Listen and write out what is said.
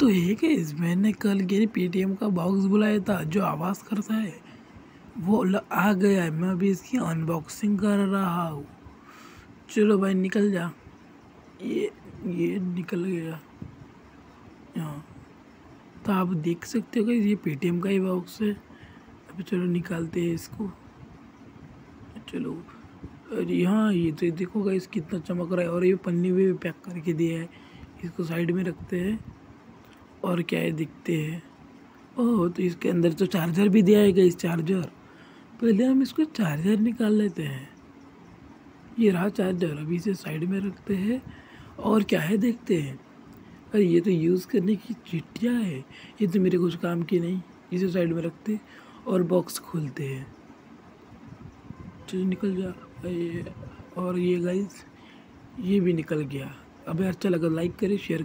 तो है गाइस मैंने कल के लिए पेटीएम का बॉक्स बुलाया था, जो आवाज़ करता है। वो आ गया है, मैं अभी इसकी अनबॉक्सिंग कर रहा हूँ। चलो भाई, निकल जा। ये ये निकल गया। हाँ। तो आप देख सकते हो गाइस ये पेटीएम का ही बॉक्स है। अभी चलो निकालते हैं इसको। चलो। अरे हाँ ये तो देखो गाइस कितना चमक रहा है। और ये पन्नी भी पैक करके दिया है। इसको साइड में रखते हैं। और क्या है दिखते हैं। ओह तो इसके अंदर तो चार्जर भी दिया है गाइस चार्जर पहले हम इसको चार्जर निकाल लेते हैं। ये रहा चार्जर अभी इसे साइड में रखते हैं और क्या है देखते हैं। अरे, ये तो यूज़ करने की चिट्ठियाँ है। ये तो मेरे कुछ काम की नहीं। इसे साइड में रखते और बॉक्स खोलते हैं। चलो, निकल जा। और ये गाइस ये भी निकल गया। अबे अच्छा लगा लाइक करें शेयर